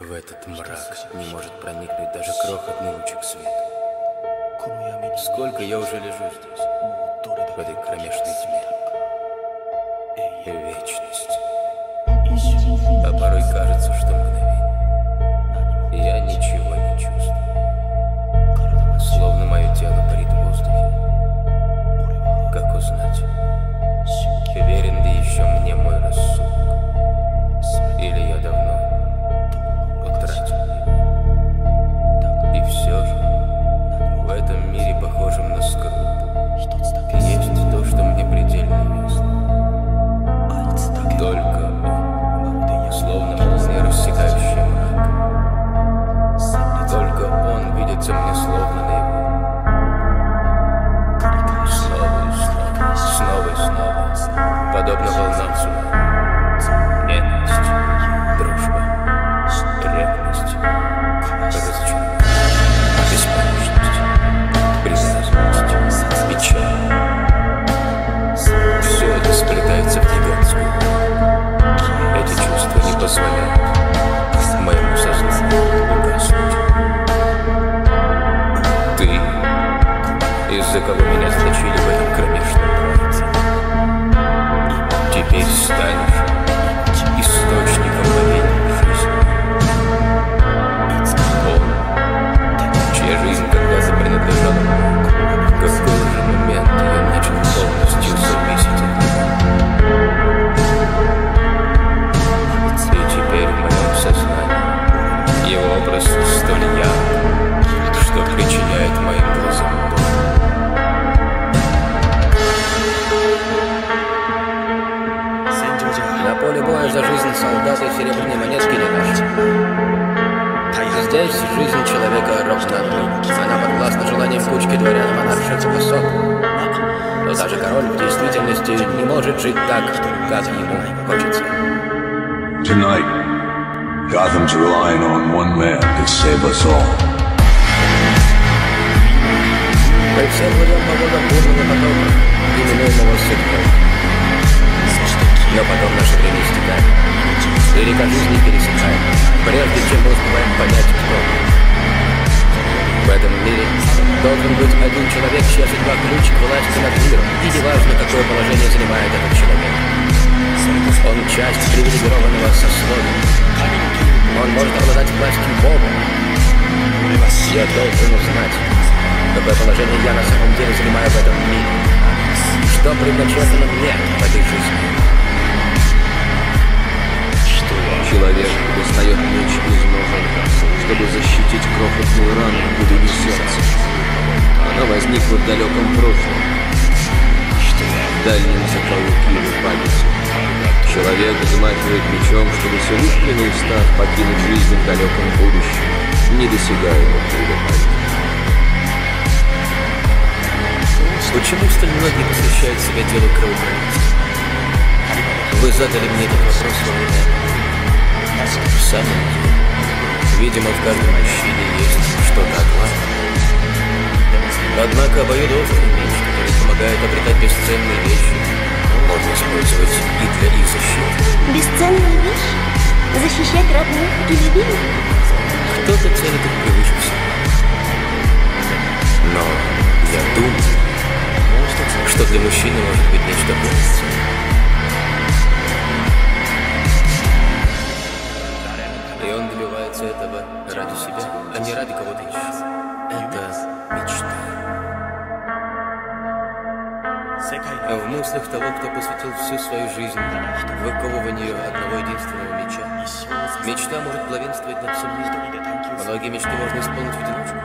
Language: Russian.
В этот мрак не может проникнуть даже крохотный лучик света. Сколько я уже лежу здесь, в этой кромешной тьме. Вечность. А порой кажется, что мгновение. gold. 各有各的区。На поле боя за жизнь солдата и серебряные монетки не наши. Здесь жизнь человека нуль. Она подвластна желаниям кучки дворян и монарших высот. Но даже король в действительности не может жить так, как ему хочется. Tonight, Gotham's relying on one man to save us all. Мы все плывем по водам понять, мы. В этом мире должен быть один человек, чья судьба ключ к власти над миром, и неважно, какое положение занимает этот человек. Он часть привилегированного сословия. Он может обладать властью Бога. Я должен узнать, какое положение я на самом деле занимаю в этом мире. Что предначертано мне в этой жизни. Защитить крохотную рану в глубине сердца. Она возникла в далеком прошлом, в дальнем закоулке его памяти. Человек взмахивает мечом, чтобы с улыбкой устав покинуть жизнь в далеком будущем, недосягаемом его памяти. Почему столь многие посвящают себя делу кровопролития? Вы задали мне этот вопрос во время... Деле, видимо, в каждом мужчине есть что-то отважное. Однако обоюдоострый меч, который помогает обретать бесценные вещи, можно использовать и для их защиты. Бесценная вещь? Защищать родных и любимых? Еще. Это мечта. В мыслях того, кто посвятил всю свою жизнь выковыванию одного единственного меча, мечта может главенствовать над всем миром. Многие мечты можно исполнить в одиночку.